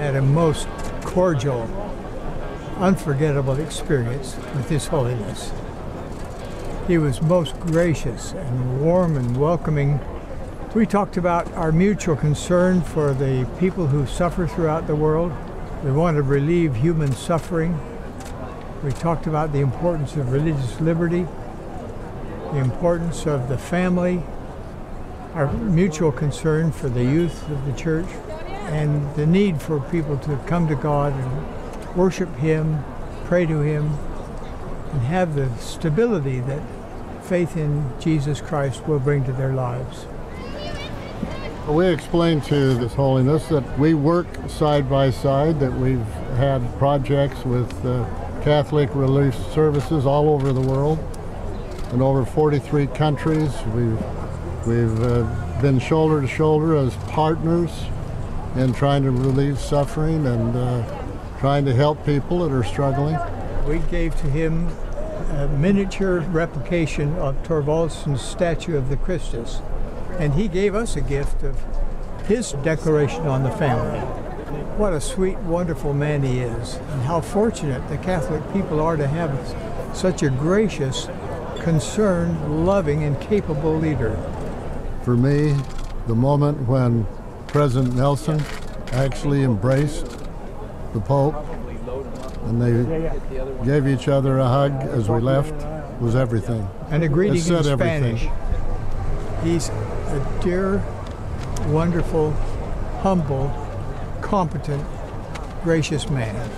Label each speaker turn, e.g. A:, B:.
A: had a most cordial, unforgettable experience with His Holiness. He was most gracious and warm and welcoming. We talked about our mutual concern for the people who suffer throughout the world. We want to relieve human suffering. We talked about the importance of religious liberty, the importance of the family, our mutual concern for the youth of the church, and the need for people to come to God and worship Him, pray to Him, and have the stability that faith in Jesus Christ will bring to their lives.
B: We explained to His Holiness that we work side by side, that we've had projects with uh, Catholic relief services all over the world in over 43 countries. We've, we've uh, been shoulder to shoulder as partners in trying to relieve suffering and uh, trying to help people that are struggling.
A: We gave to him a miniature replication of Thorvaldsen's statue of the Christus, and he gave us a gift of his declaration on the family. What a sweet, wonderful man he is, and how fortunate the Catholic people are to have such a gracious, concerned, loving, and capable leader.
B: For me, the moment when President Nelson actually embraced the Pope and they gave each other a hug as we left was everything.
A: And a greeting in
B: everything.
A: Spanish. He's a dear, wonderful, humble, competent, gracious man.